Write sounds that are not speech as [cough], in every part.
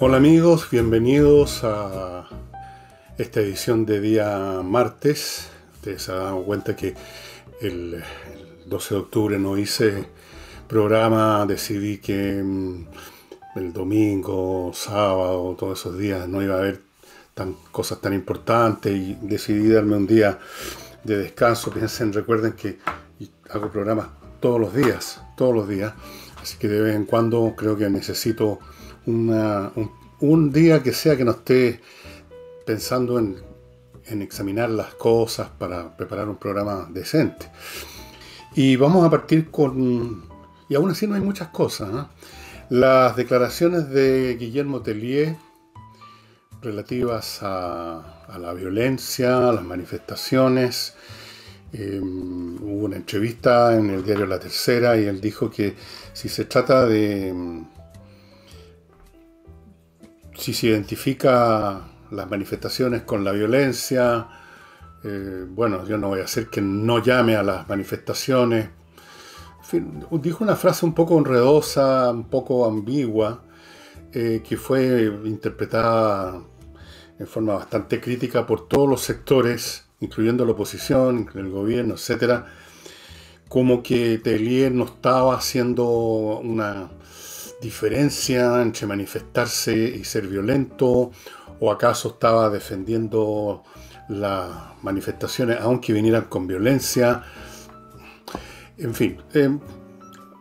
Hola amigos, bienvenidos a esta edición de día martes. Ustedes se han dado cuenta que el, 12 de octubre no hice programa, decidí que mm, el domingo, sábado, todos esos días no iba a haber tan, cosas tan importantes y decidí darme un día de descanso. Piensen, recuerden que hago programas todos los días, todos los días, así que de vez en cuando creo que necesito un, día que sea que no esté pensando en, examinar las cosas para preparar un programa decente. Y vamos a partir con, y aún así no hay muchas cosas, las declaraciones de Guillermo Tellier relativas a, a la violencia, a las manifestaciones. Em, hubo una entrevista en el diario La Tercera y él dijo que si se trata de si se identifica las manifestaciones con la violencia, eh, bueno, yo no voy a hacer que no llame a las manifestaciones. dijo una frase un poco enredosa, un poco ambigua, eh, que fue interpretada en forma bastante crítica por todos los sectores, incluyendo la oposición, el gobierno, etc., como que Telier no estaba haciendo una, diferencia entre manifestarse y ser violento? ¿O acaso estaba defendiendo las manifestaciones aunque vinieran con violencia? En fin, eh,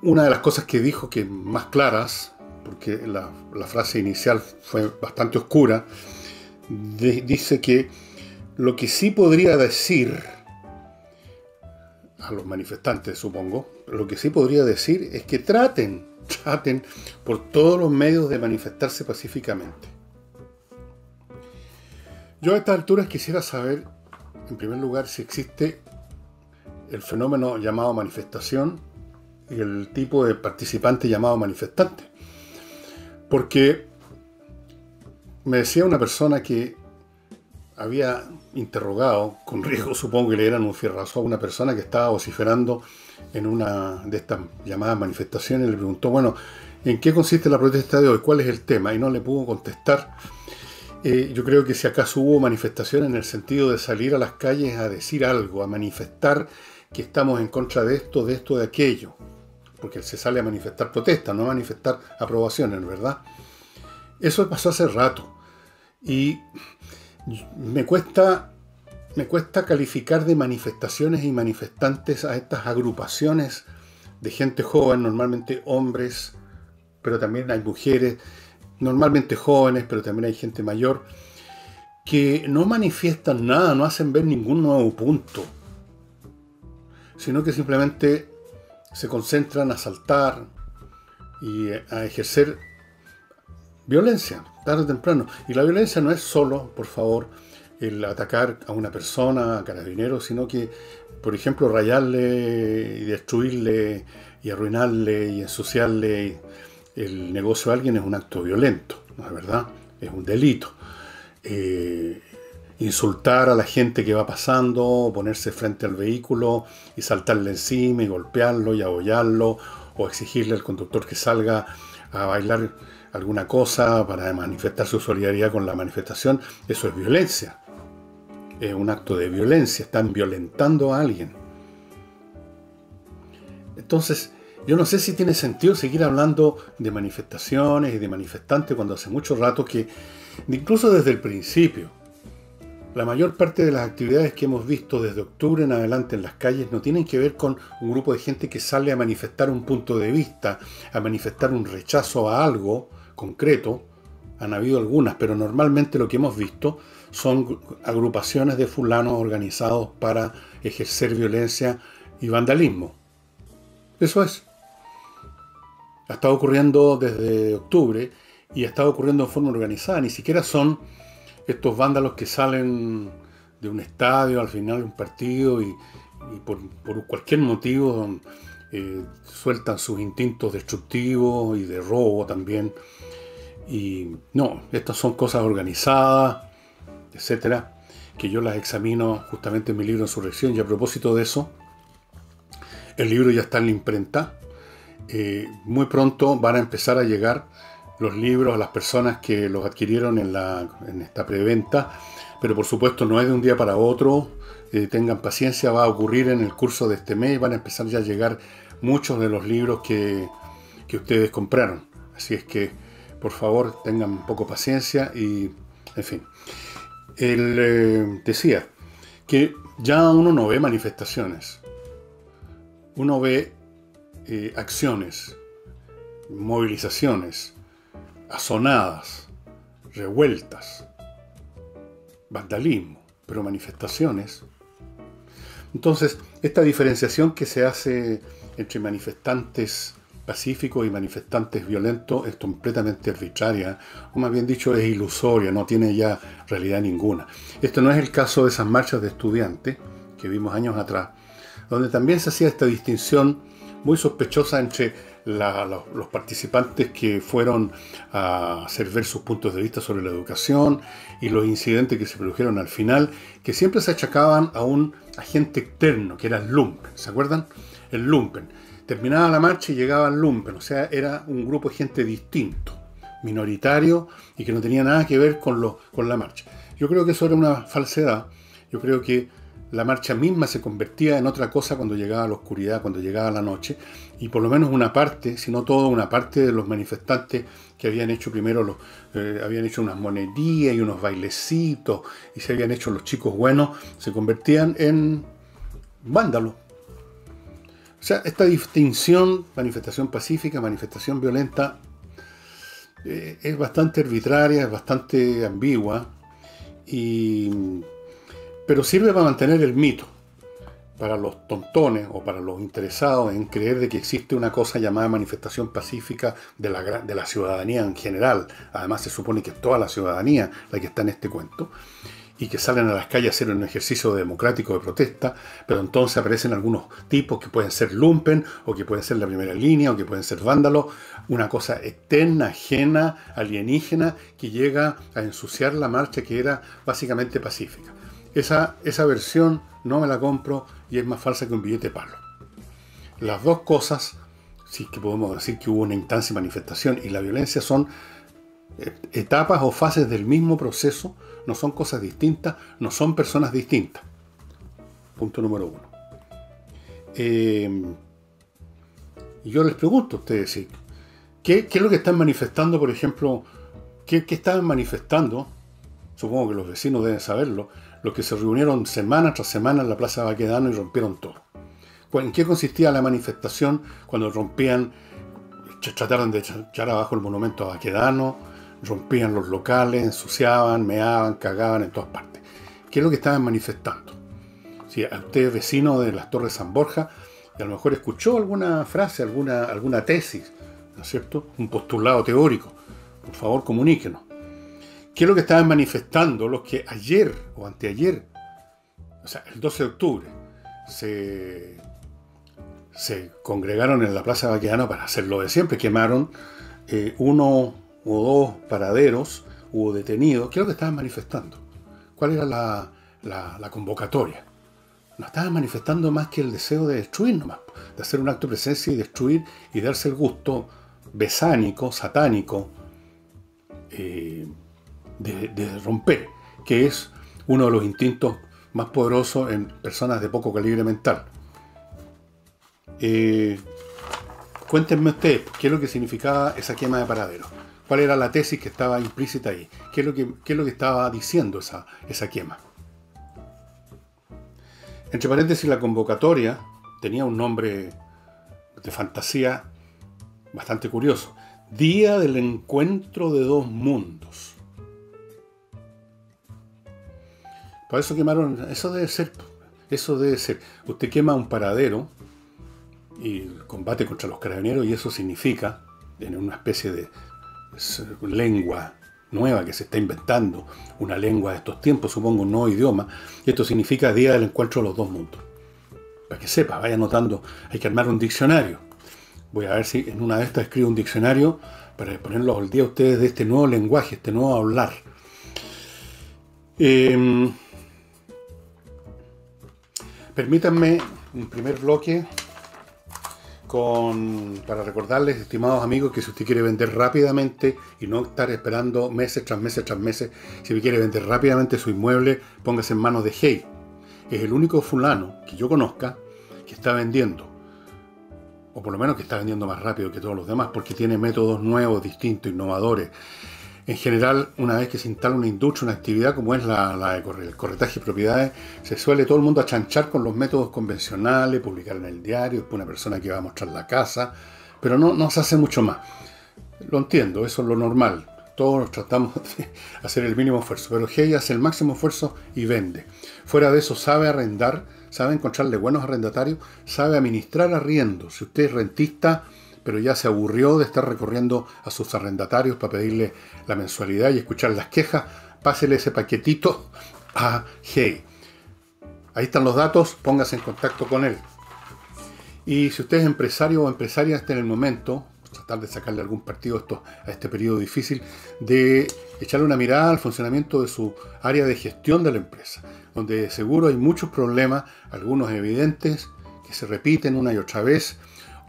una de las cosas que dijo que más claras, porque la, frase inicial fue bastante oscura, dice que lo que sí podría decir a los manifestantes, supongo, lo que sí podría decir es que traten traten por todos los medios de manifestarse pacíficamente. Yo a estas alturas quisiera saber, en primer lugar, si existe el fenómeno llamado manifestación y el tipo de participante llamado manifestante. Porque me decía una persona que había interrogado, con riesgo supongo que le dieran un fierrazo a una persona que estaba vociferando en una de estas llamadas manifestaciones, le preguntó, bueno, ¿en qué consiste la protesta de hoy? ¿Cuál es el tema? Y no le pudo contestar. Eh, yo creo que si acaso hubo manifestación en el sentido de salir a las calles a decir algo, a manifestar que estamos en contra de esto, de esto, de aquello, porque se sale a manifestar protesta, no a manifestar aprobaciones, ¿verdad? Eso pasó hace rato. Y me cuesta me cuesta calificar de manifestaciones y manifestantes a estas agrupaciones de gente joven, normalmente hombres, pero también hay mujeres, normalmente jóvenes, pero también hay gente mayor, que no manifiestan nada, no hacen ver ningún nuevo punto, sino que simplemente se concentran a saltar y a ejercer violencia, tarde o temprano. Y la violencia no es solo, por favor, el atacar a una persona, a carabineros, sino que, por ejemplo, rayarle y destruirle y arruinarle y ensuciarle el negocio a alguien es un acto violento, ¿no es verdad? Es un delito. Eh, insultar a la gente que va pasando, ponerse frente al vehículo y saltarle encima y golpearlo y abollarlo o exigirle al conductor que salga a bailar alguna cosa para manifestar su solidaridad con la manifestación, eso es violencia es un acto de violencia, están violentando a alguien. Entonces, yo no sé si tiene sentido seguir hablando de manifestaciones y de manifestantes cuando hace mucho rato que, incluso desde el principio, la mayor parte de las actividades que hemos visto desde octubre en adelante en las calles no tienen que ver con un grupo de gente que sale a manifestar un punto de vista, a manifestar un rechazo a algo concreto. Han habido algunas, pero normalmente lo que hemos visto son agrupaciones de fulanos organizados para ejercer violencia y vandalismo. Eso es. Ha estado ocurriendo desde octubre y ha estado ocurriendo en forma organizada. Ni siquiera son estos vándalos que salen de un estadio al final de un partido y, por, cualquier motivo eh, sueltan sus instintos destructivos y de robo también. Y no, estas son cosas organizadas etcétera, que yo las examino justamente en mi libro Insurrección. Y a propósito de eso, el libro ya está en la imprenta. Eh, muy pronto van a empezar a llegar los libros a las personas que los adquirieron en, la, en esta preventa, pero por supuesto no es de un día para otro. Eh, tengan paciencia, va a ocurrir en el curso de este mes, van a empezar ya a llegar muchos de los libros que, que ustedes compraron. Así es que, por favor, tengan un poco paciencia y, en fin. Él eh, decía que ya uno no ve manifestaciones, uno ve eh, acciones, movilizaciones, asonadas, revueltas, vandalismo, pero manifestaciones. Entonces, esta diferenciación que se hace entre manifestantes pacíficos y manifestantes violentos es completamente arbitraria, o más bien dicho es ilusoria, no tiene ya realidad ninguna. Esto no es el caso de esas marchas de estudiantes que vimos años atrás, donde también se hacía esta distinción muy sospechosa entre los, participantes que fueron a hacer ver sus puntos de vista sobre la educación y los incidentes que se produjeron al final, que siempre se achacaban a un agente externo, que era el Lumpen. ¿Se acuerdan? El Lumpen. Terminaba la marcha y llegaba el Lumpen, o sea, era un grupo de gente distinto, minoritario y que no tenía nada que ver con, la marcha. Yo creo que eso era una falsedad. Yo creo que la marcha misma se convertía en otra cosa cuando llegaba la oscuridad, cuando llegaba la noche, y por lo menos una parte, si no toda una parte de los manifestantes que habían hecho primero, los, eh, habían hecho unas monedillas y unos bailecitos, y se habían hecho los chicos buenos, se convertían en vándalos. O sea, esta distinción, manifestación pacífica, manifestación violenta, eh, es bastante arbitraria, es bastante ambigua, y pero sirve para mantener el mito, para los tontones o para los interesados en creer de que existe una cosa llamada manifestación pacífica de la, de la ciudadanía en general. Además se supone que es toda la ciudadanía la que está en este cuento y que salen a las calles a hacer un ejercicio democrático de protesta, pero entonces aparecen algunos tipos que pueden ser lumpen, o que pueden ser la primera línea, o que pueden ser vándalos, una cosa externa, ajena, alienígena, que llega a ensuciar la marcha que era básicamente pacífica. Esa, esa versión no me la compro y es más falsa que un billete de palo. Las dos cosas, sí que podemos decir que hubo una instancia manifestación y la violencia son etapas o fases del mismo proceso, no son cosas distintas, no son personas distintas. Punto número uno. Eh, yo les pregunto a ustedes, ¿qué, ¿qué, es lo que están manifestando, por ejemplo? ¿Qué, qué estaban manifestando? Supongo que los vecinos deben saberlo los que se reunieron semana tras semana en la Plaza Baquedano y rompieron todo. ¿En qué consistía la manifestación cuando rompían, trataron de echar abajo el monumento a Baquedano, rompían los locales, ensuciaban, meaban, cagaban en todas partes? ¿Qué es lo que estaban manifestando? Si a usted vecino de las Torres San Borja, y a lo mejor escuchó alguna frase, alguna, alguna tesis, ¿no es cierto? Un postulado teórico. Por favor, comuníquenos. ¿Qué es lo que estaban manifestando los que ayer o anteayer, o sea, el 12 de octubre, se, se congregaron en la Plaza Baquedano para hacerlo de siempre? Quemaron eh, uno o dos paraderos, hubo detenidos. ¿Qué es lo que estaban manifestando? ¿Cuál era la, convocatoria? No estaban manifestando más que el deseo de destruir nomás, de hacer un acto de presencia y destruir y darse el gusto besánico, satánico, eh, de, romper, que es uno de los instintos más poderosos en personas de poco calibre mental. Eh, cuéntenme ustedes qué es lo que significaba esa quema de paradero. ¿Cuál era la tesis que estaba implícita ahí? ¿Qué es lo que, es lo que estaba diciendo esa, esa quema? Entre paréntesis, la convocatoria tenía un nombre de fantasía bastante curioso. Día del encuentro de dos mundos. Para eso quemaron, eso debe ser, eso debe ser. Usted quema un paradero y combate contra los carabineros y eso significa, en una especie de lengua nueva que se está inventando, una lengua de estos tiempos, supongo un nuevo idioma, y esto significa Día del Encuentro de los Dos Mundos. Para que sepa, vaya notando, hay que armar un diccionario. Voy a ver si en una de estas escribo un diccionario para ponerlo al día a ustedes de este nuevo lenguaje, este nuevo hablar. Eh, Permítanme, en primer bloque, con, para recordarles, estimados amigos, que si usted quiere vender rápidamente y no estar esperando meses tras meses tras meses, si quiere vender rápidamente su inmueble, póngase en manos de Hey. Es el único fulano que yo conozca que está vendiendo, o por lo menos que está vendiendo más rápido que todos los demás, porque tiene métodos nuevos, distintos, innovadores en general, una vez que se instala una industria, una actividad como es la, la el corretaje de propiedades, se suele todo el mundo achanchar con los métodos convencionales, publicar en el diario, después una persona que va a mostrar la casa, pero no, no se hace mucho más. Lo entiendo, eso es lo normal. Todos tratamos [laughs] de hacer el mínimo esfuerzo, pero Hey hace el máximo esfuerzo y vende. Fuera de eso, sabe arrendar, sabe encontrarle buenos arrendatarios, sabe administrar arriendo. Si usted es rentista, pero ya se aburrió de estar recorriendo a sus arrendatarios para pedirle la mensualidad y escuchar las quejas, pásele ese paquetito a Hey. Ahí están los datos, póngase en contacto con él. Y si usted es empresario o empresaria está en el momento, tratar de sacarle algún partido a, este periodo difícil, de echarle una mirada al funcionamiento de su área de gestión de la empresa, donde seguro hay muchos problemas, algunos evidentes, que se repiten una y otra vez,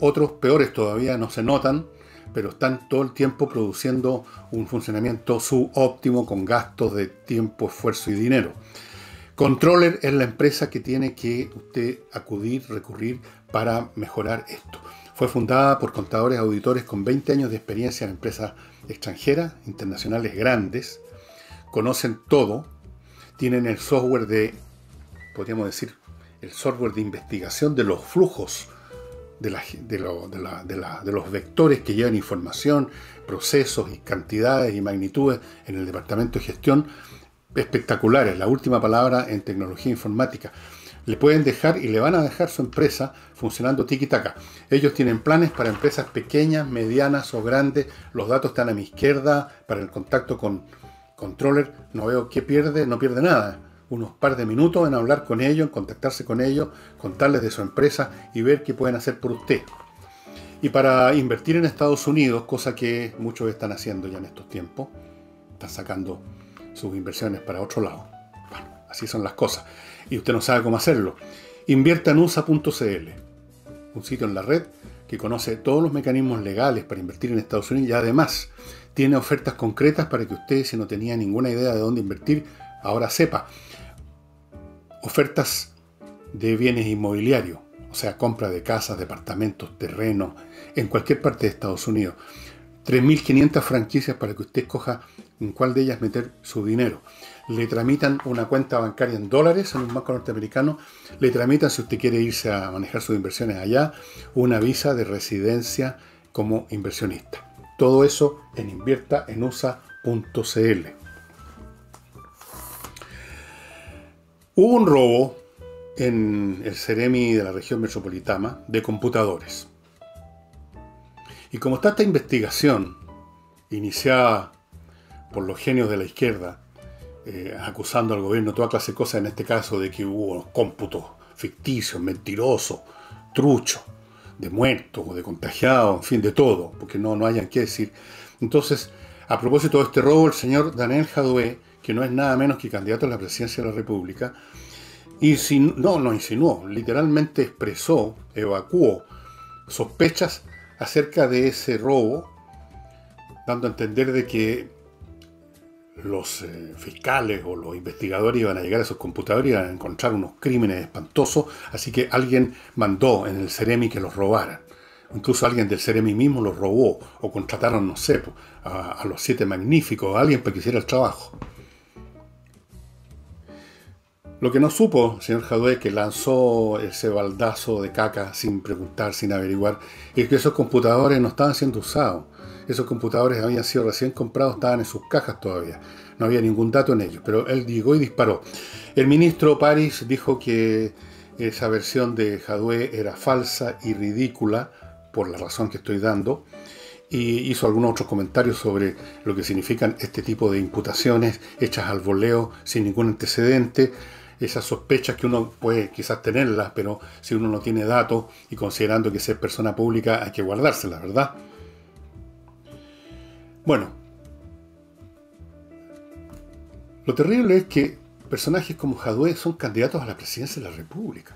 otros peores todavía no se notan, pero están todo el tiempo produciendo un funcionamiento subóptimo con gastos de tiempo, esfuerzo y dinero. Controller es la empresa que tiene que usted acudir, recurrir para mejorar esto. Fue fundada por contadores auditores con 20 años de experiencia en empresas extranjeras, internacionales grandes, conocen todo, tienen el software de, podríamos decir, el software de investigación de los flujos de, los vectores que llevan información, procesos y cantidades y magnitudes en el departamento de gestión espectaculares. La última palabra en tecnología informática. Le pueden dejar y le van a dejar su empresa funcionando tiki-taka. Ellos tienen planes para empresas pequeñas, medianas o grandes. Los datos están a mi izquierda para el contacto con controller. No veo qué pierde, no pierde nada unos par de minutos en hablar con ellos, en contactarse con ellos, contarles de su empresa y ver qué pueden hacer por usted. Y para invertir en Estados Unidos, cosa que muchos están haciendo ya en estos tiempos, están sacando sus inversiones para otro lado. Bueno, así son las cosas. Y usted no sabe cómo hacerlo. Invierta en USA.cl, un sitio en la red que conoce todos los mecanismos legales para invertir en Estados Unidos y además tiene ofertas concretas para que usted, si no tenía ninguna idea de dónde invertir, ahora sepa ofertas de bienes inmobiliarios, o sea, compra de casas, departamentos, terrenos, en cualquier parte de Estados Unidos. 3.500 franquicias para que usted escoja en cuál de ellas meter su dinero. Le tramitan una cuenta bancaria en dólares en un banco norteamericano. Le tramitan, si usted quiere irse a manejar sus inversiones allá, una visa de residencia como inversionista. Todo eso en inviertaenusa.cl. Hubo un robo en el Ceremi de la región metropolitana de computadores. Y como está esta investigación, iniciada por los genios de la izquierda, eh, acusando al gobierno toda clase de cosas, en este caso de que hubo cómputos ficticios, mentirosos, truchos, de muertos o de contagiados, en fin, de todo, porque no, no hayan que decir. Entonces, a propósito de este robo, el señor Daniel Jadue que no es nada menos que candidato a la presidencia de la República, no, no insinuó, literalmente expresó, evacuó sospechas acerca de ese robo, dando a entender de que los eh, fiscales o los investigadores iban a llegar a esos computadores y iban a encontrar unos crímenes espantosos, así que alguien mandó en el Ceremi que los robaran. Incluso alguien del Ceremi mismo los robó o contrataron, no sé, a, a los siete magníficos, a alguien para que hiciera el trabajo. Lo que no supo, señor Jadue, que lanzó ese baldazo de caca sin preguntar, sin averiguar, es que esos computadores no estaban siendo usados. Esos computadores habían sido recién comprados, estaban en sus cajas todavía. No había ningún dato en ellos, pero él llegó y disparó. El ministro Paris dijo que esa versión de Jadue era falsa y ridícula, por la razón que estoy dando, y hizo algunos otros comentarios sobre lo que significan este tipo de imputaciones hechas al voleo sin ningún antecedente esas sospechas que uno puede quizás tenerlas, pero si uno no tiene datos y considerando que es persona pública hay que guardárselas, ¿verdad? Bueno, lo terrible es que personajes como Jadwe son candidatos a la presidencia de la República.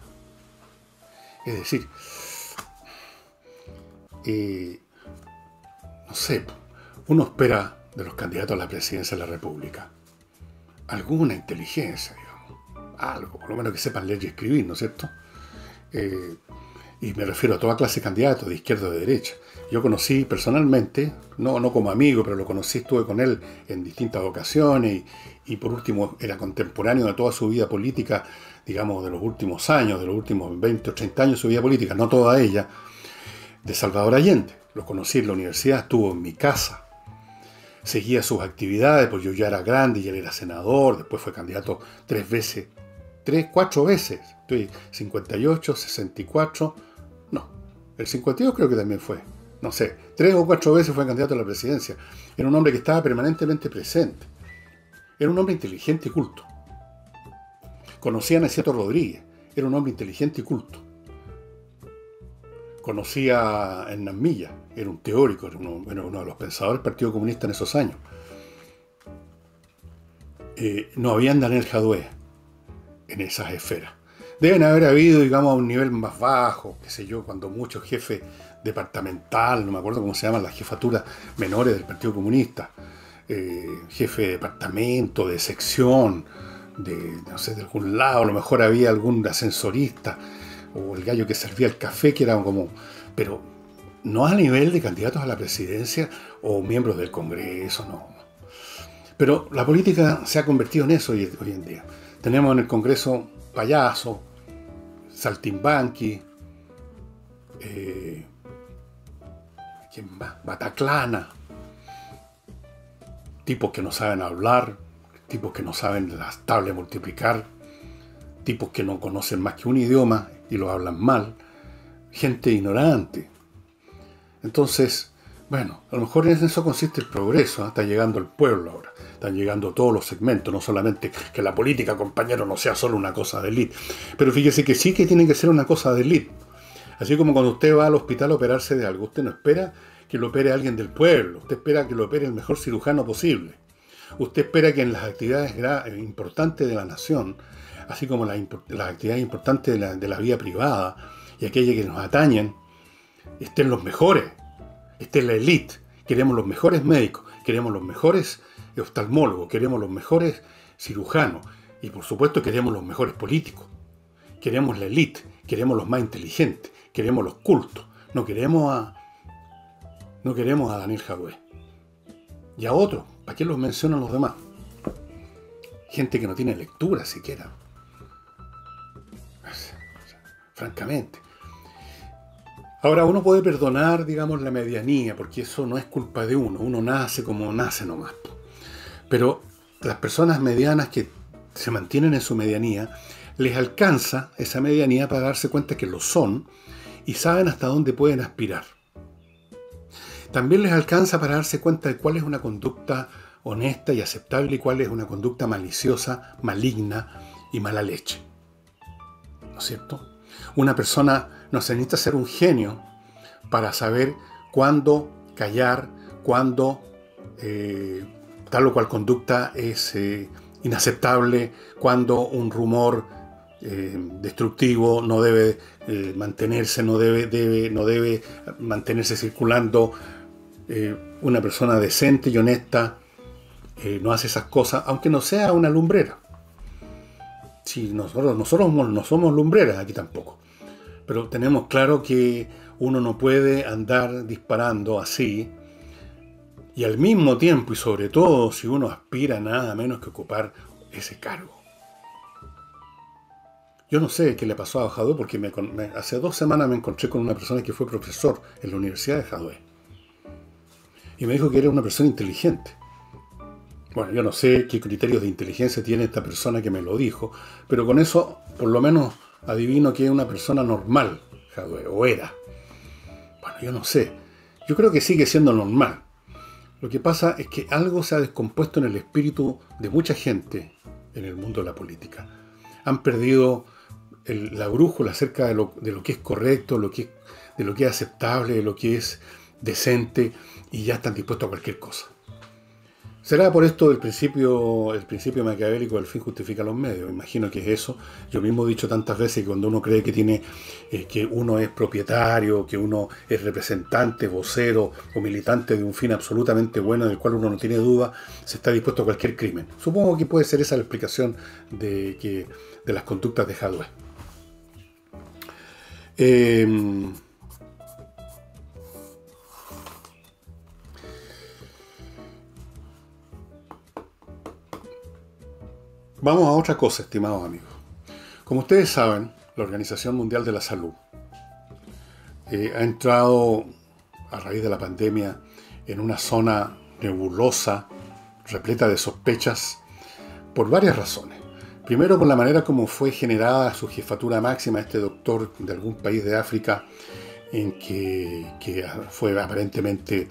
Es decir, eh, no sé, uno espera de los candidatos a la presidencia de la República alguna inteligencia, algo, por lo menos que sepan leer y escribir, ¿no es cierto? Eh, y me refiero a toda clase de candidatos, de izquierda o de derecha. Yo conocí personalmente, no, no como amigo, pero lo conocí, estuve con él en distintas ocasiones y, y, por último era contemporáneo de toda su vida política, digamos, de los últimos años, de los últimos 20 o 30 años de su vida política, no toda ella, de Salvador Allende. Lo conocí en la universidad, estuvo en mi casa, seguía sus actividades, pues yo ya era grande y él era senador, después fue candidato tres veces, tres, cuatro veces, estoy 58, 64, no, el 52 creo que también fue, no sé, tres o cuatro veces fue candidato a la presidencia. Era un hombre que estaba permanentemente presente. Era un hombre inteligente y culto. Conocía a Necieto Rodríguez. Era un hombre inteligente y culto. Conocía a Hernán Milla. Era un teórico, era uno, de los pensadores del Partido Comunista en esos años. Eh, no había Daniel Jadue en esas esferas. Deben haber habido, digamos, a un nivel más bajo, qué sé yo, cuando muchos jefes departamental, no me acuerdo cómo se llaman las jefaturas menores del Partido Comunista, eh, jefe de departamento, de sección, de, no sé, de algún lado, a lo mejor había algún ascensorista, o el gallo que servía el café, que era como, pero no a nivel de candidatos a la presidencia o miembros del Congreso, no. Pero la política se ha convertido en eso hoy, hoy en día. Tenemos en el Congreso payaso, saltimbanqui, eh, Bataclana. Tipos que no saben hablar, tipos que no saben las tablas multiplicar, tipos que no conocen más que un idioma y lo hablan mal, gente ignorante. Entonces, bueno, a lo mejor en eso consiste el progreso, ¿eh? está llegando el pueblo ahora, están llegando todos los segmentos, no solamente que la política, compañero, no sea solo una cosa de élite, pero fíjese que sí que tiene que ser una cosa de élite Así como cuando usted va al hospital a operarse de algo, usted no espera que lo opere alguien del pueblo, usted espera que lo opere el mejor cirujano posible. Usted espera que en las actividades eh, importantes de la nación, así como las, actividades importantes de la, de vida privada y aquellas que nos atañen, estén los mejores, esté la élite. Queremos los mejores médicos, queremos los mejores oftalmólogos, queremos los mejores cirujanos y por supuesto queremos los mejores políticos. Queremos la élite, queremos los más inteligentes, queremos los cultos, no queremos a, no a Daniel Jadwe. Y a otros, ¿para qué los mencionan los demás? Gente que no tiene lectura siquiera. Francamente. Ahora, uno puede perdonar, digamos, la medianía, porque eso no es culpa de uno. Uno nace como nace nomás. Pero las personas medianas que se mantienen en su medianía, les alcanza esa medianía para darse cuenta que lo son y saben hasta dónde pueden aspirar. También les alcanza para darse cuenta de cuál es una conducta honesta y aceptable y cuál es una conducta maliciosa, maligna y mala leche. ¿No es cierto? Una persona no se necesita ser un genio para saber cuándo callar, cuándo eh, tal o cual conducta es eh, inaceptable, cuándo un rumor eh, destructivo, no debe eh, mantenerse, no debe, no debe mantenerse circulando. Una persona decente y honesta no hace esas cosas, aunque no sea una lumbrera. Si nosotros, nosotros no somos lumbreras aquí tampoco. Pero tenemos claro que uno no puede andar disparando así. Y al mismo tiempo, y sobre todo si uno aspira nada menos que ocupar ese cargo. Yo no sé qué le pasó a Jadwe porque hace dos semanas me encontré con una persona que fue profesor en la Universidad de Jadwe. Y me dijo que era una persona inteligente. Bueno, yo no sé qué criterios de inteligencia tiene esta persona que me lo dijo, pero con eso por lo menos adivino que es una persona normal, Jadwe, o era. Bueno, yo no sé. Yo creo que sigue siendo normal. Lo que pasa es que algo se ha descompuesto en el espíritu de mucha gente en el mundo de la política. Han perdido la brújula acerca de lo, que es correcto, de lo que es aceptable, de lo que es decente, y ya están dispuestos a cualquier cosa. Será por esto el principio, el principio maquiavélico del fin justifica los medios. Imagino que es eso. Yo mismo he dicho tantas veces que cuando uno cree que tiene, eh, que uno es propietario, que uno es representante, vocero o militante de un fin absolutamente bueno, del cual uno no tiene duda, se está dispuesto a cualquier crimen. Supongo que puede ser esa la explicación de, que, de las conductas de Hadwe. Eh, Vamos a otra cosa, estimados amigos. Como ustedes saben, la Organización Mundial de la Salud eh, ha entrado a raíz de la pandemia en una zona nebulosa, repleta de sospechas, por varias razones. Primero, por la manera como fue generada su jefatura máxima, este doctor de algún país de África, en que, fue aparentemente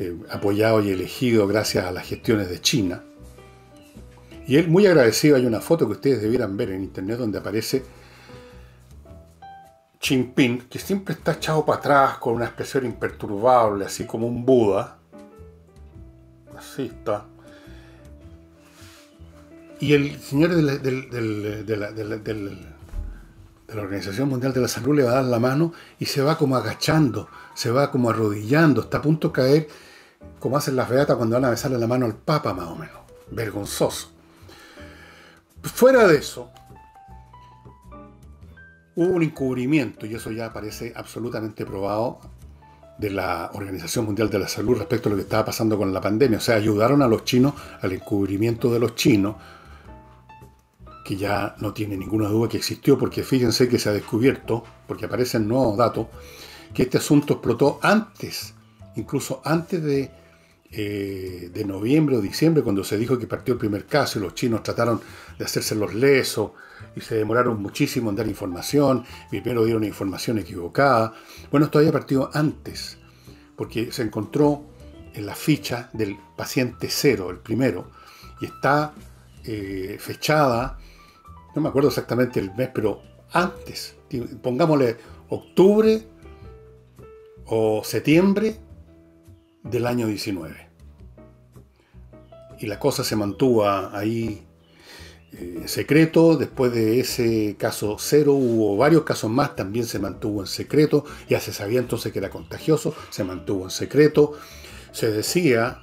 eh, apoyado y elegido gracias a las gestiones de China. Y él muy agradecido, hay una foto que ustedes debieran ver en internet donde aparece Jinping, que siempre está echado para atrás con una expresión imperturbable, así como un Buda. Así está. Y el señor de la, Organización Mundial de la Salud le va a dar la mano y se va como agachando, se va como arrodillando, está a punto de caer, como hacen las beatas cuando van a besarle la mano al Papa, más o menos. Vergonzoso. Fuera de eso, hubo un encubrimiento, y eso ya parece absolutamente probado, de la Organización Mundial de la Salud respecto a lo que estaba pasando con la pandemia. O sea, ayudaron a los chinos al encubrimiento de los chinos, que ya no tiene ninguna duda que existió, porque fíjense que se ha descubierto, porque aparecen nuevos datos, que este asunto explotó antes, incluso antes de eh, de noviembre o diciembre, cuando se dijo que partió el primer caso y los chinos trataron de hacerse los lesos y se demoraron muchísimo en dar información, primero dieron información equivocada. Bueno, esto había partido antes, porque se encontró en la ficha del paciente cero, el primero, y está eh, fechada, no me acuerdo exactamente el mes, pero antes, pongámosle octubre o septiembre del año 19. Y la cosa se mantuvo ahí en eh, secreto. Después de ese caso cero hubo varios casos más, también se mantuvo en secreto. Ya se sabía entonces que era contagioso, se mantuvo en secreto. Se decía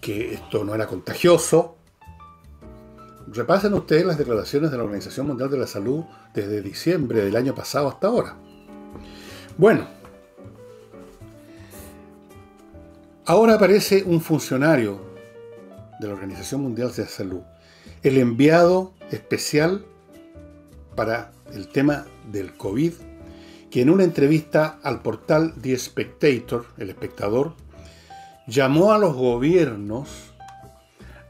que esto no era contagioso. Repasen ustedes las declaraciones de la Organización Mundial de la Salud desde diciembre del año pasado hasta ahora. Bueno, Ahora aparece un funcionario de la Organización Mundial de la Salud, el enviado especial para el tema del COVID, que en una entrevista al portal The Spectator, el espectador, llamó a los gobiernos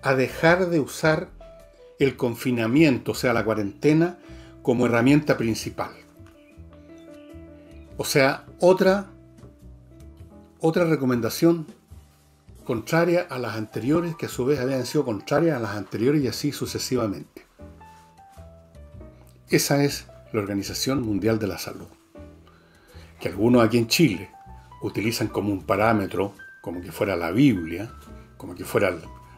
a dejar de usar el confinamiento, o sea, la cuarentena, como herramienta principal. O sea, otra, otra recomendación contraria a las anteriores, que a su vez habían sido contrarias a las anteriores y así sucesivamente. Esa es la Organización Mundial de la Salud, que algunos aquí en Chile utilizan como un parámetro, como que fuera la Biblia, como que fuera,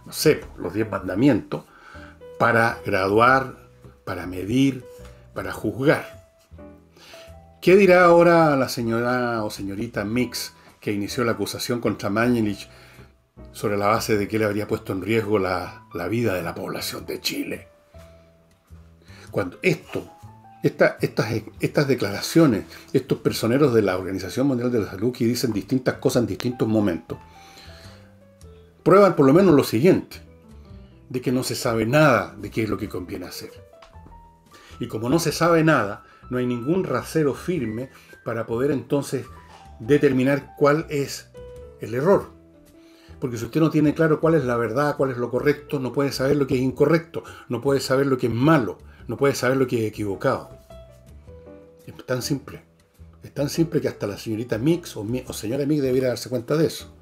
no sé, los diez mandamientos, para graduar, para medir, para juzgar. ¿Qué dirá ahora la señora o señorita Mix que inició la acusación contra Mañelich sobre la base de que él habría puesto en riesgo la, vida de la población de Chile. Cuando esto, estas, estas declaraciones, estos personeros de la Organización Mundial de la Salud que dicen distintas cosas en distintos momentos, prueban por lo menos lo siguiente, de que no se sabe nada de qué es lo que conviene hacer. Y como no se sabe nada, no hay ningún rasero firme para poder entonces determinar cuál es el error. Porque si usted no tiene claro cuál es la verdad, cuál es lo correcto, no puede saber lo que es incorrecto, no puede saber lo que es malo, no puede saber lo que es equivocado. Es tan simple. Es tan simple que hasta la señorita Mix o, señora Mix debiera darse cuenta de eso.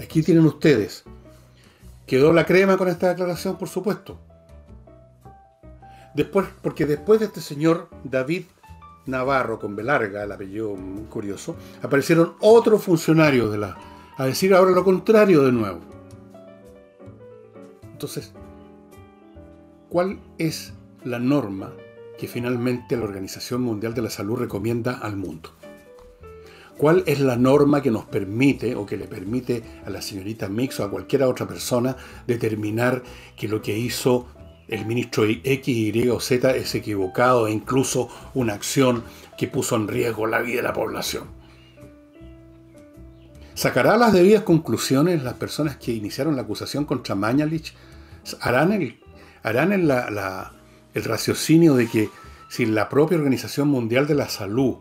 Aquí tienen ustedes. ¿Quedó la crema con esta declaración? Por supuesto. Después, porque después de este señor David Navarro, con Belarga, el apellido curioso, aparecieron otros funcionarios de la a decir ahora lo contrario de nuevo. Entonces, ¿cuál es la norma que finalmente la Organización Mundial de la Salud recomienda al mundo? ¿Cuál es la norma que nos permite o que le permite a la señorita Mix o a cualquier otra persona determinar que lo que hizo el ministro X, Y o Z es equivocado e incluso una acción que puso en riesgo la vida de la población? ¿Sacará las debidas conclusiones las personas que iniciaron la acusación contra Mañalich? ¿Harán el, harán el, el raciocinio de que si la propia Organización Mundial de la Salud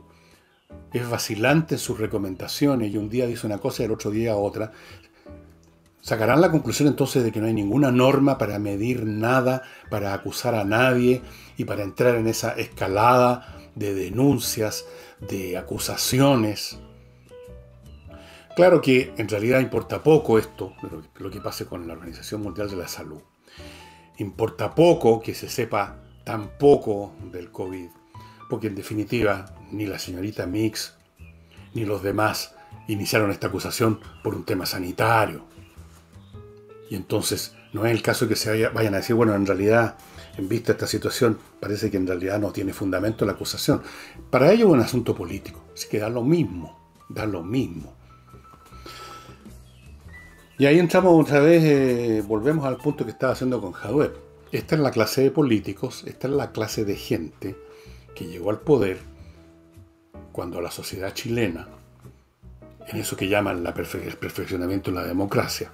es vacilante en sus recomendaciones y un día dice una cosa y el otro día otra, sacarán la conclusión entonces de que no hay ninguna norma para medir nada, para acusar a nadie y para entrar en esa escalada de denuncias, de acusaciones. Claro que en realidad importa poco esto, lo que pase con la Organización Mundial de la Salud. Importa poco que se sepa tan poco del COVID, porque en definitiva ni la señorita Mix ni los demás iniciaron esta acusación por un tema sanitario. Y entonces no es el caso que se vayan a decir, bueno, en realidad, en vista de esta situación, parece que en realidad no tiene fundamento la acusación. Para ello es un asunto político, así que da lo mismo, da lo mismo. Y ahí entramos otra vez, eh, volvemos al punto que estaba haciendo con Jadweb. Esta es la clase de políticos, esta es la clase de gente que llegó al poder cuando la sociedad chilena, en eso que llaman el perfeccionamiento de la democracia,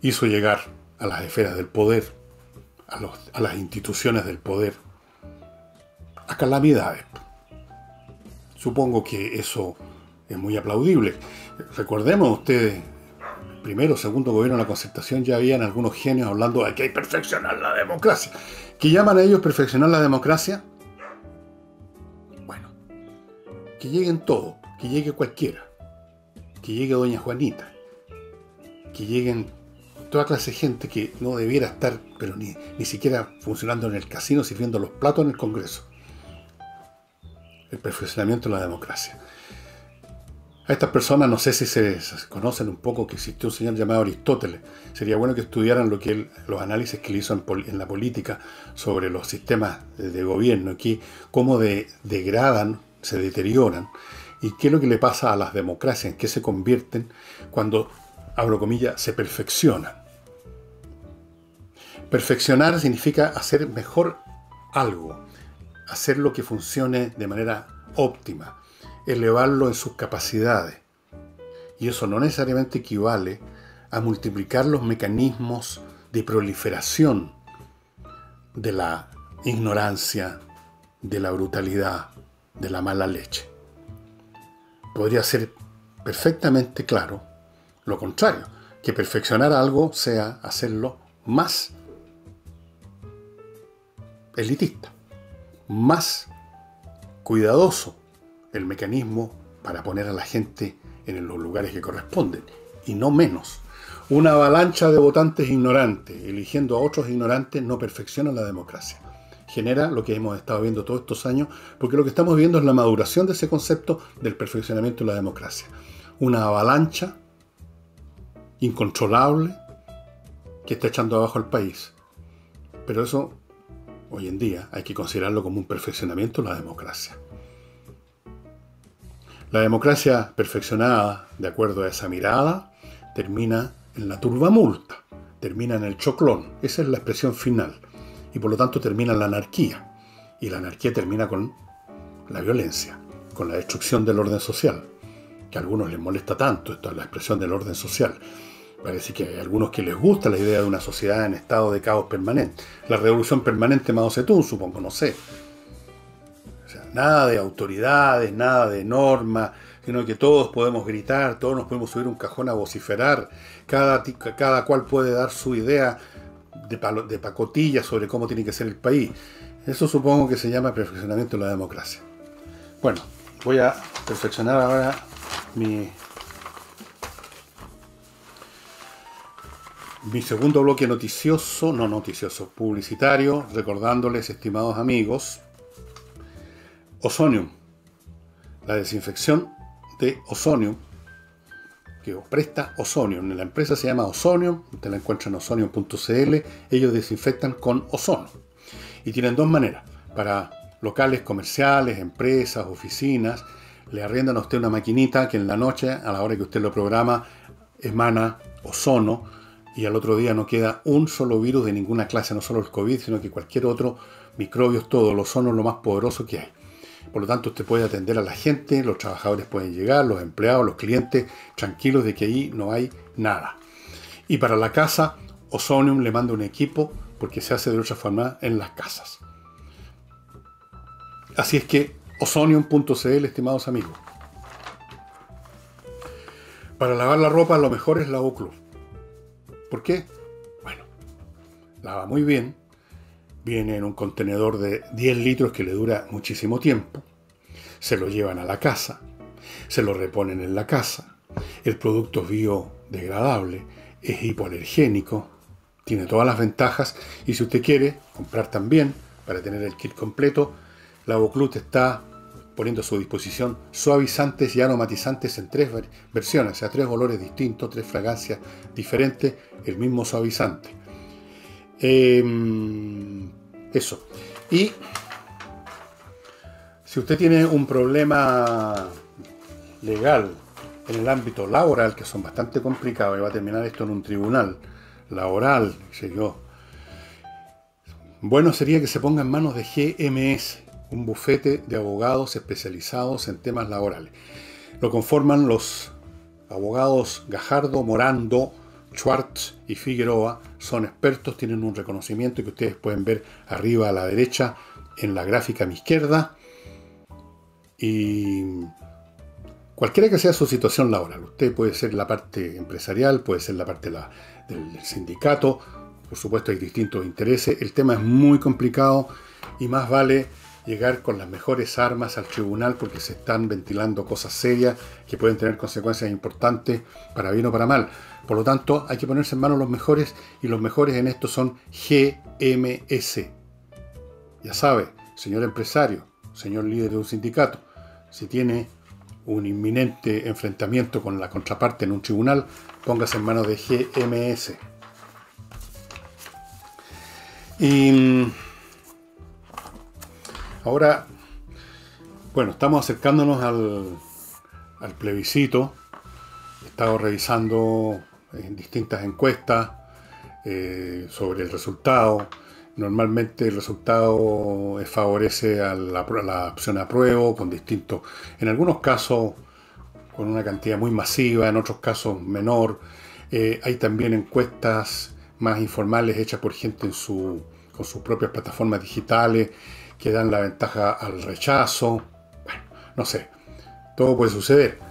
hizo llegar a las esferas del poder, a, a las instituciones del poder, a calamidades. Supongo que eso es muy aplaudible. Recordemos ustedes, primero, segundo gobierno de la concertación, ya habían algunos genios hablando de que hay que perfeccionar la democracia. ¿Qué llaman a ellos perfeccionar la democracia? Bueno, que lleguen todos, que llegue cualquiera, que llegue doña Juanita, que lleguen toda clase de gente que no debiera estar, pero ni, ni siquiera funcionando en el casino, sirviendo los platos en el Congreso. El perfeccionamiento de la democracia. A estas personas no sé si se, conocen un poco que existió un señor llamado Aristóteles. Sería bueno que estudiaran lo que los análisis que él hizo en, la política sobre los sistemas de, gobierno, aquí cómo degradan, se deterioran y qué es lo que le pasa a las democracias, en qué se convierten cuando, abro comillas, se perfeccionan. Perfeccionar significa hacer mejor algo, hacer lo que funcione de manera óptima, elevarlo en sus capacidades. Y eso no necesariamente equivale a multiplicar los mecanismos de proliferación de la ignorancia, de la brutalidad, de la mala leche. Podría ser perfectamente claro lo contrario, que perfeccionar algo sea hacerlo más elitista, más cuidadoso, el mecanismo para poner a la gente en los lugares que corresponden, y no menos. Una avalancha de votantes ignorantes, eligiendo a otros ignorantes, no perfecciona la democracia. Genera lo que hemos estado viendo todos estos años, porque lo que estamos viendo es la maduración de ese concepto del perfeccionamiento de la democracia. Una avalancha incontrolable que está echando abajo al país. Pero eso, hoy en día, hay que considerarlo como un perfeccionamiento de la democracia. La democracia perfeccionada, de acuerdo a esa mirada, termina en la turbamulta, termina en el choclón. Esa es la expresión final. Y por lo tanto termina en la anarquía. Y la anarquía termina con la violencia, con la destrucción del orden social. Que a algunos les molesta tanto esto, la expresión del orden social. Parece que hay algunos que les gusta la idea de una sociedad en estado de caos permanente. La revolución permanente Mao Zedong, supongo, no sé nada de autoridades, nada de normas, sino que todos podemos gritar, todos nos podemos subir un cajón a vociferar, cada, cada cual puede dar su idea de, de pacotilla sobre cómo tiene que ser el país. Eso supongo que se llama perfeccionamiento de la democracia. Bueno, voy a perfeccionar ahora mi, mi segundo bloque noticioso, no noticioso, publicitario, recordándoles, estimados amigos, Ozonium. La desinfección de ozonio que presta Ozonium. La empresa se llama Ozonium, usted la encuentra en ozonium.cl, ellos desinfectan con ozono. Y tienen dos maneras, para locales comerciales, empresas, oficinas, le arriendan a usted una maquinita que en la noche, a la hora que usted lo programa, emana ozono y al otro día no queda un solo virus de ninguna clase, no solo el COVID, sino que cualquier otro, microbios, todo, el ozono es lo más poderoso que hay. Por lo tanto, usted puede atender a la gente, los trabajadores pueden llegar, los empleados, los clientes, tranquilos de que ahí no hay nada. Y para la casa, Ozonium le manda un equipo porque se hace de otra forma en las casas. Así es que ozonium.cl, estimados amigos. Para lavar la ropa lo mejor es la Oclub. ¿Por qué? Bueno, lava muy bien, viene en un contenedor de 10 litros que le dura muchísimo tiempo, se lo llevan a la casa, se lo reponen en la casa, el producto es biodegradable, es hipoalergénico, tiene todas las ventajas y si usted quiere comprar también para tener el kit completo, la Oclut está poniendo a su disposición suavizantes y aromatizantes en tres versiones, o sea, tres olores distintos, tres fragancias diferentes, el mismo suavizante. Em, eso. Y si usted tiene un problema legal en el ámbito laboral, que son bastante complicados, y va a terminar esto en un tribunal laboral, sé yo, bueno sería que se ponga en manos de GMS, un bufete de abogados especializados en temas laborales. Lo conforman los abogados Gajardo, Morando, Schwartz y Figueroa. Son expertos, tienen un reconocimiento que ustedes pueden ver arriba a la derecha en la gráfica a mi izquierda. Y cualquiera que sea su situación laboral, usted puede ser la parte empresarial, puede ser la parte del sindicato, por supuesto hay distintos intereses, el tema es muy complicado y más vale llegar con las mejores armas al tribunal porque se están ventilando cosas serias que pueden tener consecuencias importantes para bien o para mal. Por lo tanto, hay que ponerse en manos los mejores y los mejores en esto son GMS. Ya sabe, señor empresario, señor líder de un sindicato, si tiene un inminente enfrentamiento con la contraparte en un tribunal, póngase en manos de GMS. Y Ahora, bueno, estamos acercándonos al, plebiscito. He estado revisando en distintas encuestas eh, sobre el resultado. Normalmente el resultado favorece a la, la opción apruebo, con distintos, en algunos casos con una cantidad muy masiva, en otros casos menor. Eh, hay también encuestas más informales hechas por gente con sus propias plataformas digitales que dan la ventaja al rechazo. Bueno, no sé, todo puede suceder.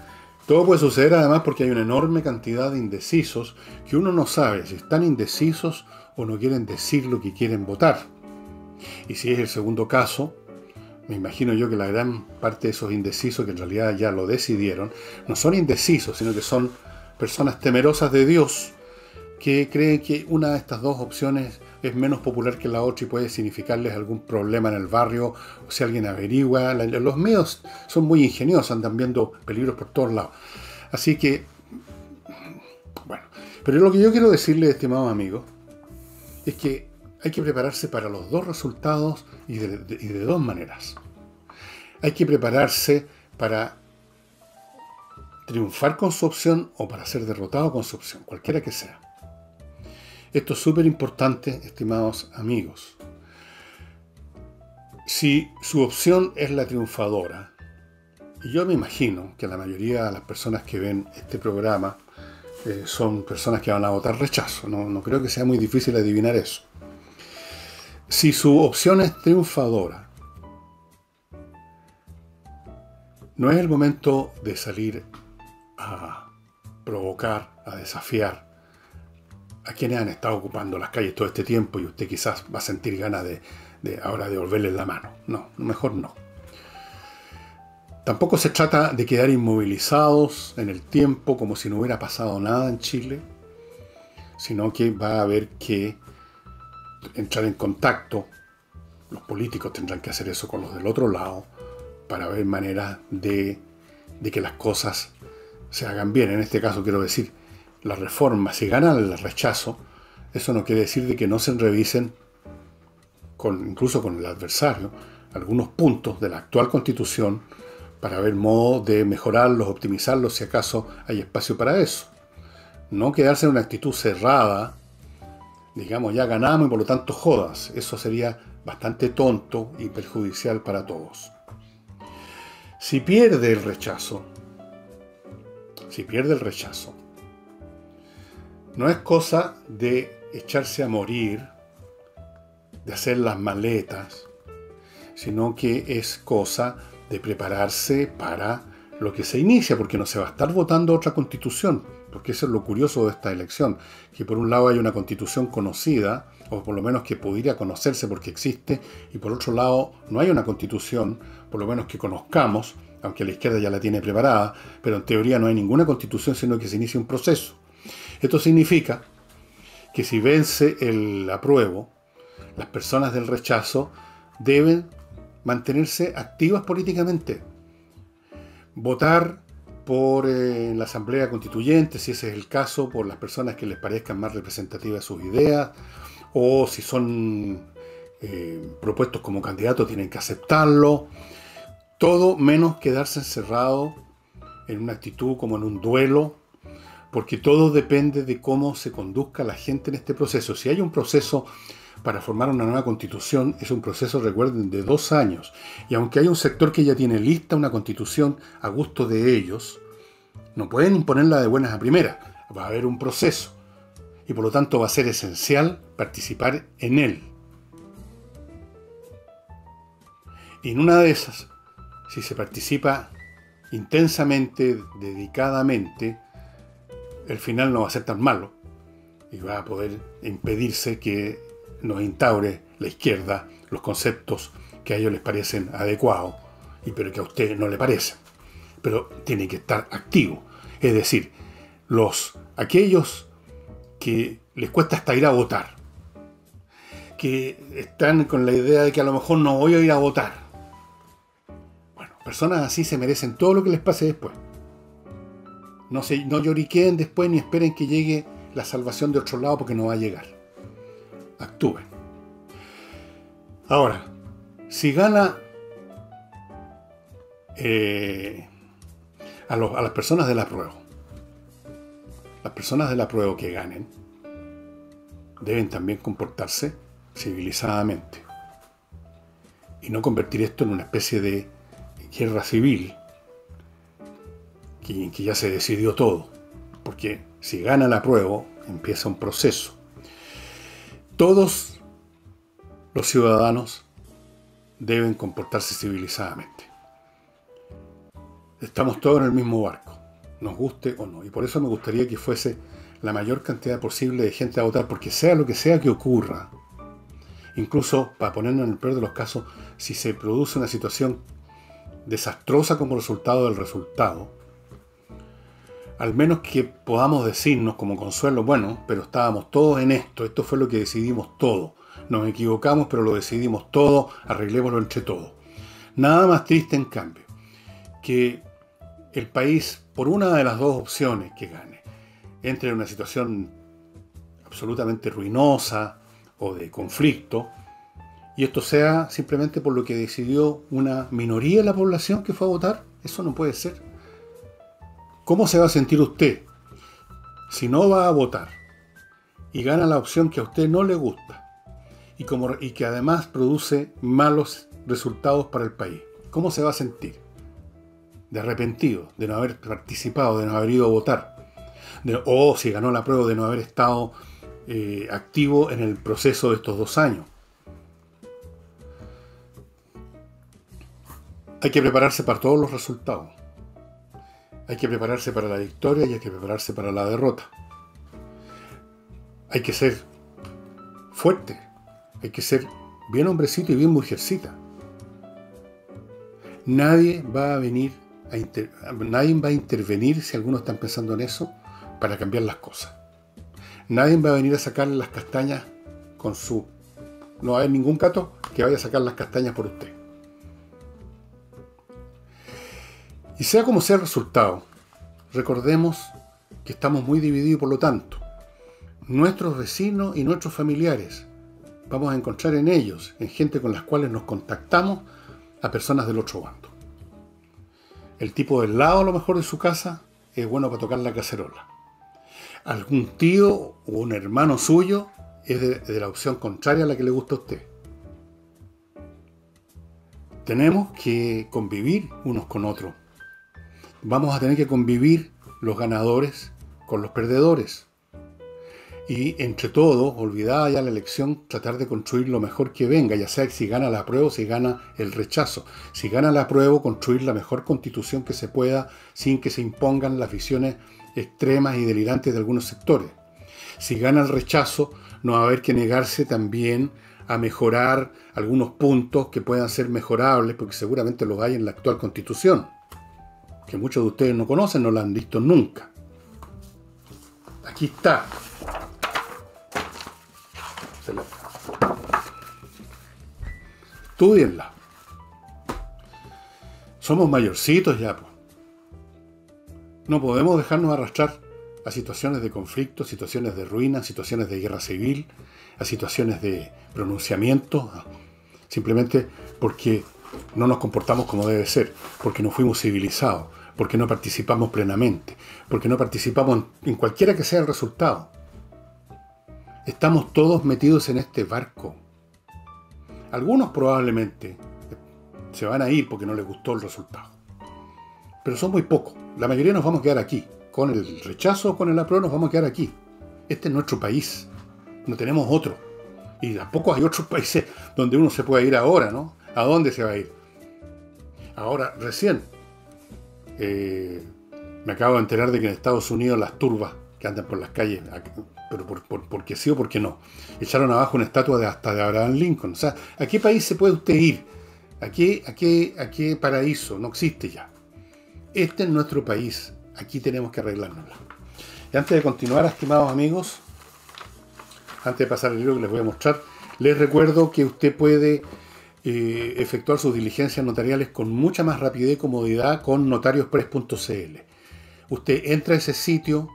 Todo puede suceder además porque hay una enorme cantidad de indecisos que uno no sabe si están indecisos o no quieren decir lo que quieren votar. Y si es el segundo caso, me imagino yo que la gran parte de esos indecisos, que en realidad ya lo decidieron, no son indecisos, sino que son personas temerosas de Dios que creen que una de estas dos opciones es menos popular que la otra y puede significarles algún problema en el barrio, o si alguien averigua. Los medios son muy ingeniosos, andan viendo peligros por todos lados. Así que, bueno, pero lo que yo quiero decirle, estimados amigos, es que hay que prepararse para los dos resultados y de, y de dos maneras. Hay que prepararse para triunfar con su opción o para ser derrotado con su opción, cualquiera que sea. Esto es súper importante, estimados amigos. Si su opción es la triunfadora, y yo me imagino que la mayoría de las personas que ven este programa eh, son personas que van a votar rechazo, no, no creo que sea muy difícil adivinar eso. Si su opción es triunfadora, no es el momento de salir a provocar, a desafiar, a quienes han estado ocupando las calles todo este tiempo y usted quizás va a sentir ganas de, ahora devolverles la mano. No, mejor no. Tampoco se trata de quedar inmovilizados en el tiempo como si no hubiera pasado nada en Chile, sino que va a haber que entrar en contacto, los políticos tendrán que hacer eso con los del otro lado, para ver maneras de, de que las cosas se hagan bien. En este caso quiero decir, la reforma, si gana el rechazo, eso no quiere decir de que no se revisen, incluso con el adversario, algunos puntos de la actual constitución para ver modo de mejorarlos, optimizarlos, si acaso hay espacio para eso. No quedarse en una actitud cerrada, digamos, ya ganamos y por lo tanto jodas. Eso sería bastante tonto y perjudicial para todos. Si pierde el rechazo, si pierde el rechazo, no es cosa de echarse a morir, de hacer las maletas, sino que es cosa de prepararse para lo que se inicia, porque no se va a estar votando otra constitución, porque eso es lo curioso de esta elección, que por un lado hay una constitución conocida, o por lo menos que pudiera conocerse porque existe, y por otro lado no hay una constitución, por lo menos que conozcamos, aunque la izquierda ya la tiene preparada, pero en teoría no hay ninguna constitución, sino que se inicia un proceso. Esto significa que si vence el apruebo, las personas del rechazo deben mantenerse activas políticamente, votar por eh, la Asamblea Constituyente, si ese es el caso, por las personas que les parezcan más representativas sus ideas, o si son eh, propuestos como candidatos tienen que aceptarlo, todo menos quedarse encerrado en una actitud como en un duelo, porque todo depende de cómo se conduzca la gente en este proceso. Si hay un proceso para formar una nueva constitución es un proceso, recuerden, de dos años. Y aunque hay un sector que ya tiene lista una constitución a gusto de ellos, no pueden imponerla de buenas a primeras. Va a haber un proceso. Y por lo tanto va a ser esencial participar en él. Y en una de esas, si se participa intensamente, dedicadamente, el final no va a ser tan malo y va a poder impedirse que nos instaure la izquierda los conceptos que a ellos les parecen adecuados, y pero que a usted no le parecen. Pero tiene que estar activo. Es decir, los, aquellos que les cuesta hasta ir a votar, que están con la idea de que a lo mejor no voy a ir a votar. Bueno, personas así se merecen todo lo que les pase después. No, se, no lloriqueen después ni esperen que llegue la salvación de otro lado porque no va a llegar actúen. Ahora, si gana eh, a, las personas de la prueba, las personas de la prueba que ganen deben también comportarse civilizadamente y no convertir esto en una especie de guerra civil que, que ya se decidió todo, porque si gana la prueba empieza un proceso todos los ciudadanos deben comportarse civilizadamente. Estamos todos en el mismo barco, nos guste o no. Y por eso me gustaría que fuese la mayor cantidad posible de gente a votar, porque sea lo que sea que ocurra, incluso para ponernos en el peor de los casos, si se produce una situación desastrosa como resultado del resultado, al menos que podamos decirnos como consuelo, bueno, pero estábamos todos en esto, esto fue lo que decidimos todo. Nos equivocamos, pero lo decidimos todo, arreglémoslo entre todos. Nada más triste, en cambio, que el país, por una de las dos opciones que gane, entre en una situación absolutamente ruinosa o de conflicto, y esto sea simplemente por lo que decidió una minoría de la población que fue a votar, eso no puede ser. ¿Cómo se va a sentir usted si no va a votar y gana la opción que a usted no le gusta y, que además produce malos resultados para el país? ¿Cómo se va a sentir? De arrepentido, de no haber participado, de no haber ido a votar. o si ganó la prueba, de no haber estado eh, activo en el proceso de estos dos años. Hay que prepararse para todos los resultados. Hay que prepararse para la victoria y hay que prepararse para la derrota. Hay que ser fuerte, hay que ser bien hombrecito y bien mujercita. Nadie va a venir a nadie va a intervenir si algunos están pensando en eso para cambiar las cosas. Nadie va a venir a sacarle las castañas con su no hay ningún gato que vaya a sacar las castañas por usted. Y sea como sea el resultado, recordemos que estamos muy divididos por lo tanto, nuestros vecinos y nuestros familiares, vamos a encontrar en ellos, en gente con las cuales nos contactamos, a personas del otro bando. El tipo del lado, a lo mejor, de su casa es bueno para tocar la cacerola. Algún tío o un hermano suyo es de, la opción contraria a la que le gusta a usted. Tenemos que convivir unos con otros. Vamos a tener que convivir los ganadores con los perdedores. Y entre todos, olvidada ya la elección, tratar de construir lo mejor que venga, ya sea si gana la prueba o si gana el rechazo. Si gana la prueba, construir la mejor constitución que se pueda sin que se impongan las visiones extremas y delirantes de algunos sectores. Si gana el rechazo, no va a haber que negarse también a mejorar algunos puntos que puedan ser mejorables, porque seguramente los hay en la actual constitución, que muchos de ustedes no conocen, no la han visto nunca. Aquí está, Estudienla. Somos mayorcitos ya. No podemos dejarnos arrastrar a situaciones de conflicto, situaciones de ruina, situaciones de guerra civil, a situaciones de pronunciamiento, simplemente porque no nos comportamos como debe ser, porque no fuimos civilizados, porque no participamos plenamente, porque no participamos en cualquiera que sea el resultado. Estamos todos metidos en este barco. Algunos probablemente se van a ir porque no les gustó el resultado. Pero son muy pocos. La mayoría nos vamos a quedar aquí. Con el rechazo o con el apruebo nos vamos a quedar aquí. Este es nuestro país. No tenemos otro. Y tampoco hay otros [laughs] países donde uno se pueda ir ahora, ¿no? ¿A dónde se va a ir? Ahora, recién, eh, me acabo de enterar de que en Estados Unidos las turbas que andan por las calles, pero por, por, porque sí o porque no. Echaron abajo una estatua de hasta de Abraham Lincoln. O sea, ¿a qué país se puede usted ir? ¿A qué, a qué, a qué paraíso? No existe ya. Este es nuestro país. Aquí tenemos que arreglárnosla. Y antes de continuar, estimados amigos, antes de pasar el libro que les voy a mostrar, les recuerdo que usted puede eh, efectuar sus diligencias notariales con mucha más rapidez y comodidad con notariospress.cl. Usted entra a ese sitio,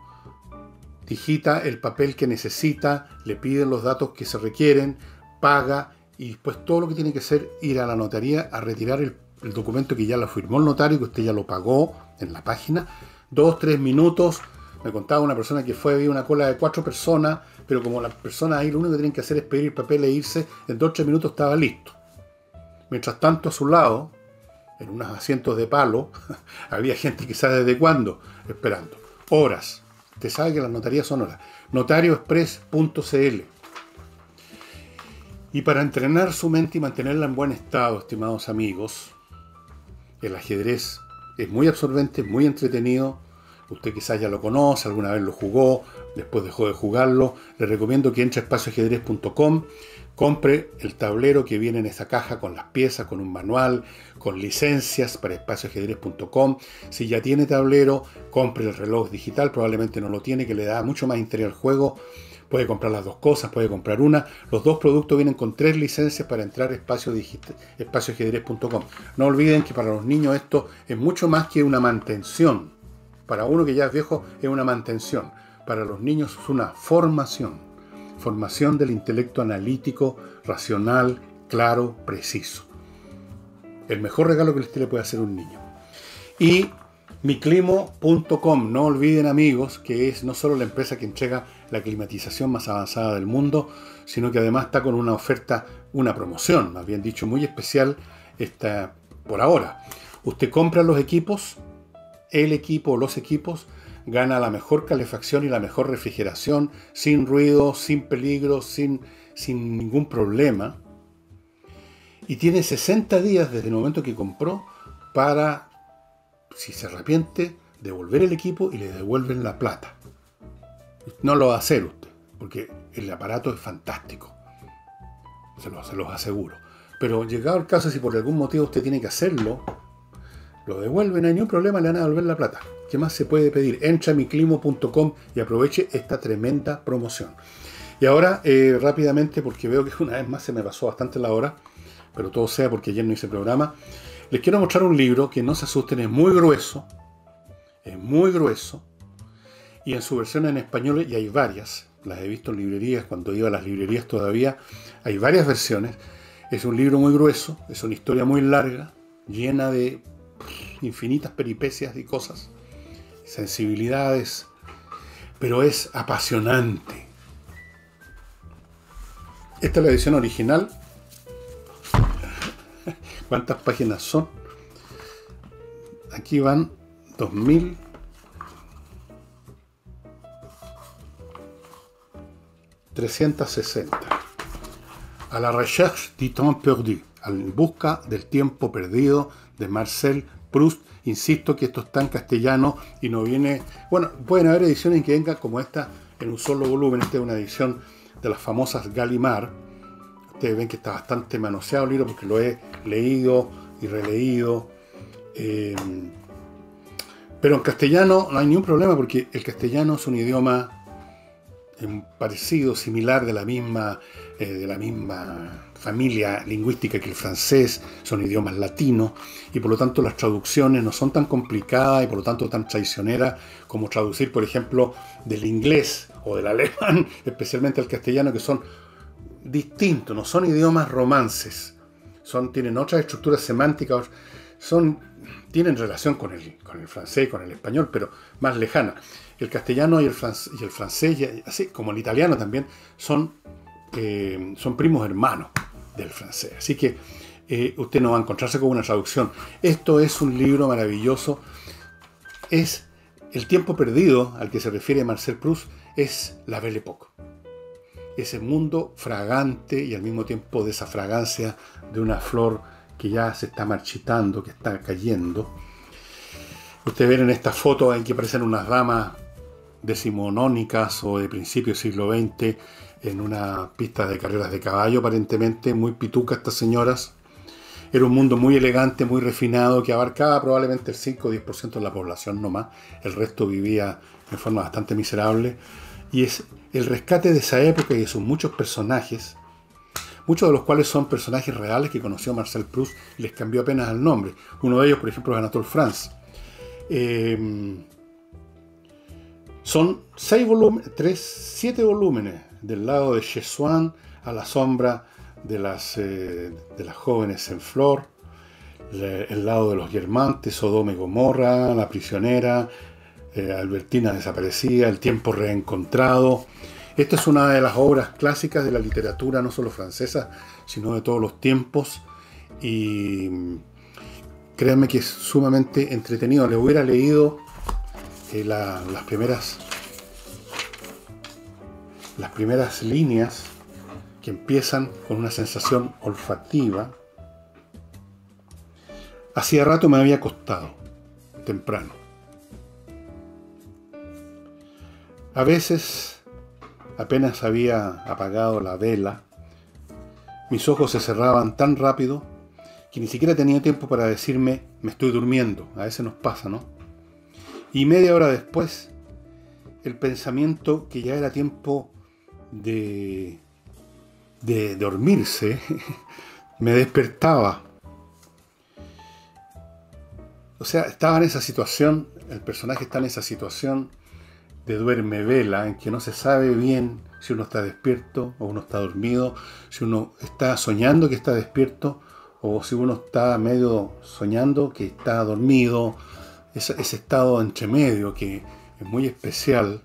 digita el papel que necesita, le piden los datos que se requieren, paga y después todo lo que tiene que hacer ir a la notaría a retirar el, documento que ya lo firmó el notario, que usted ya lo pagó en la página. Dos, tres minutos. Me contaba una persona que fue, había una cola de cuatro personas, pero como las personas ahí lo único que tienen que hacer es pedir el papel e irse, en dos o tres minutos estaba listo. Mientras tanto, a su lado, en unos asientos de palo, [laughs] había gente sabe desde cuándo esperando. Horas. Usted sabe que las notarías son horas. Notarioexpress.cl. Y para entrenar su mente y mantenerla en buen estado, estimados amigos, el ajedrez es muy absorbente, muy entretenido. Usted quizás ya lo conoce, alguna vez lo jugó, después dejó de jugarlo. Le recomiendo que entre a espacioajedrez.com Compre el tablero que viene en esa caja con las piezas, con un manual, con licencias para espacioajedrez.com. Si ya tiene tablero, compre el reloj digital, probablemente no lo tiene, que le da mucho más interés al juego. Puede comprar las dos cosas, puede comprar una. Los dos productos vienen con tres licencias para entrar a espacioajedrez.com. No olviden que para los niños esto es mucho más que una mantención. Para uno que ya es viejo es una mantención. Para los niños es una formación formación del intelecto analítico, racional, claro, preciso. El mejor regalo que usted le puede hacer un niño. Y miclimo.com, no olviden amigos, que es no solo la empresa que entrega la climatización más avanzada del mundo, sino que además está con una oferta, una promoción, más bien dicho, muy especial esta, por ahora. Usted compra los equipos, el equipo o los equipos, gana la mejor calefacción y la mejor refrigeración, sin ruido, sin peligro, sin, sin ningún problema. Y tiene 60 días desde el momento que compró para, si se arrepiente, devolver el equipo y le devuelven la plata. No lo va a hacer usted, porque el aparato es fantástico. Se, lo, se los aseguro. Pero llegado el caso, si por algún motivo usted tiene que hacerlo, lo devuelven, no hay ningún problema, le van a devolver la plata. ¿Qué más se puede pedir? Entra a miclimo.com y aproveche esta tremenda promoción. Y ahora, eh, rápidamente, porque veo que [laughs] una vez más se me pasó bastante la hora, pero todo sea porque ayer no hice programa, les quiero mostrar un libro que no se asusten, es muy grueso, es muy grueso, y en su versión en español, y hay varias, las he visto en librerías, cuando iba a las librerías todavía, hay varias versiones. Es un libro muy grueso, es una historia muy larga, llena de infinitas peripecias y cosas, sensibilidades, pero es apasionante. Esta es la edición original. [laughs] ¿Cuántas páginas son? Aquí van 2000 360. A la recherche du temps perdu, en busca del tiempo perdido de Marcel Proust. Insisto que esto está en castellano y no viene. Bueno, pueden haber ediciones que vengan como esta en un solo volumen. Esta es una edición de las famosas Gallimard. Ustedes ven que está bastante manoseado el libro porque lo he leído y releído. Eh, pero en castellano no hay ningún problema porque el castellano es un idioma parecido, similar, de la misma, eh, de la misma familia lingüística que el francés, son idiomas latinos, y por lo tanto las traducciones no son tan complicadas y por lo tanto tan traicioneras como traducir, por ejemplo, del inglés o del alemán, [laughs] especialmente al castellano, que son distintos, no son idiomas romances, son, tienen otras estructuras semánticas, son, tienen relación con el, con el francés, con el español, pero más lejana el castellano y el, y el francés, así como el italiano también, son, eh, son primos hermanos del francés. Así que eh, usted no va a encontrarse con una traducción. Esto es un libro maravilloso. Es el tiempo perdido al que se refiere Marcel Proust, es la Belle Époque. Ese mundo fragante y al mismo tiempo de esa fragancia de una flor que ya se está marchitando, que está cayendo. Usted ven en esta foto en que aparecen unas damas decimonónicas o de principio del siglo XX en una pista de carreras de caballo, aparentemente muy pituca estas señoras. Era un mundo muy elegante, muy refinado, que abarcaba probablemente el 5 o 10% de la población nomás. El resto vivía en forma bastante miserable. Y es el rescate de esa época y de sus muchos personajes, muchos de los cuales son personajes reales que conoció Marcel Proust y les cambió apenas el nombre. Uno de ellos, por ejemplo, es Anatole France. Eh, son seis volúmenes, tres, siete volúmenes del lado de Chesuan a la sombra de las, eh, de las jóvenes en flor, el lado de los Germantes, Sodoma y Gomorra, La prisionera, eh, Albertina desaparecida, El tiempo reencontrado. Esta es una de las obras clásicas de la literatura, no solo francesa, sino de todos los tiempos. Y créanme que es sumamente entretenido. Le hubiera leído las primeras las primeras líneas que empiezan con una sensación olfativa. Hacía rato me había acostado, temprano. A veces, apenas había apagado la vela, mis ojos se cerraban tan rápido que ni siquiera tenía tiempo para decirme me estoy durmiendo. A veces nos pasa, ¿no? Y media hora después, el pensamiento que ya era tiempo de, dormirse [laughs] me despertaba. O sea, estaba en esa situación, el personaje está en esa situación de duerme vela, en que no se sabe bien si uno está despierto o uno está dormido, si uno está soñando que está despierto o si uno está medio soñando que está dormido, ese, estado entre medio que es muy especial.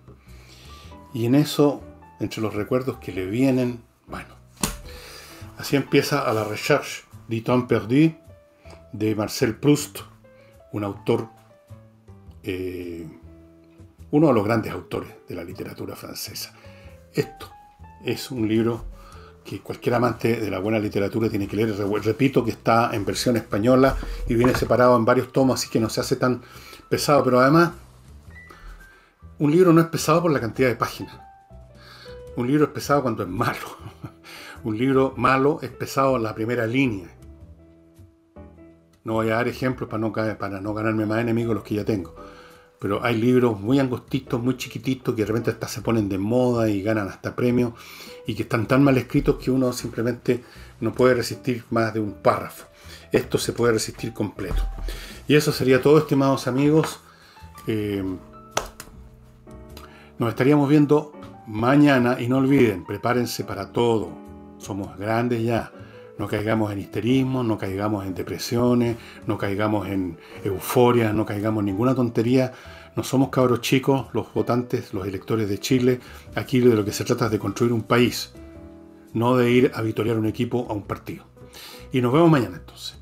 Y en eso, entre los recuerdos que le vienen, bueno, así empieza a la recherche du temps perdu de Marcel Proust, un autor, eh, uno de los grandes autores de la literatura francesa. Esto es un libro que cualquier amante de la buena literatura tiene que leer. Repito que está en versión española y viene separado en varios tomos, así que no se hace tan pesado. Pero además, un libro no es pesado por la cantidad de páginas. Un libro es pesado cuando es malo. [laughs] un libro malo es pesado en la primera línea. No voy a dar ejemplos para no, para no ganarme más enemigos los que ya tengo. Pero hay libros muy angostitos, muy chiquititos, que de repente hasta se ponen de moda y ganan hasta premios, y que están tan mal escritos que uno simplemente no puede resistir más de un párrafo. Esto se puede resistir completo. Y eso sería todo, estimados amigos. Eh, nos estaríamos viendo mañana y no olviden, prepárense para todo. Somos grandes ya. No caigamos en histerismo, no caigamos en depresiones, no caigamos en euforia, no caigamos en ninguna tontería. No somos cabros chicos, los votantes, los electores de Chile. Aquí de lo que se trata es de construir un país, no de ir a victoriar un equipo a un partido. Y nos vemos mañana entonces.